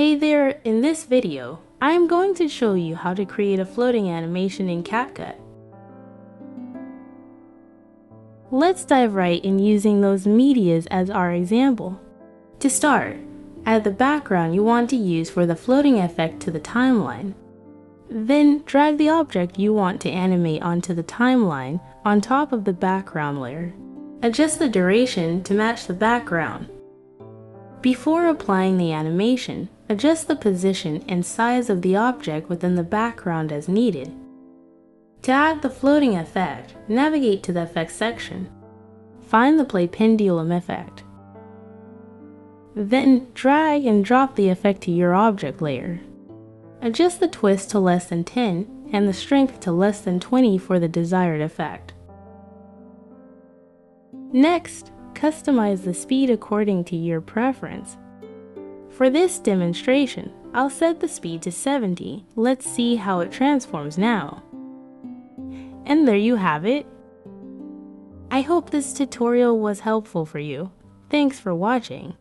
Hey there, in this video, I am going to show you how to create a floating animation in CapCut. Let's dive right in using those medias as our example. To start, add the background you want to use for the floating effect to the timeline. Then drag the object you want to animate onto the timeline on top of the background layer. Adjust the duration to match the background. Before applying the animation, Adjust the position and size of the object within the background as needed. To add the floating effect, navigate to the Effects section. Find the Play Pendulum effect. Then drag and drop the effect to your object layer. Adjust the twist to less than 10 and the strength to less than 20 for the desired effect. Next, customize the speed according to your preference. For this demonstration, I'll set the speed to 70. Let's see how it transforms now. And there you have it. I hope this tutorial was helpful for you. Thanks for watching.